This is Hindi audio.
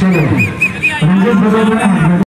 चलो रंजित भगत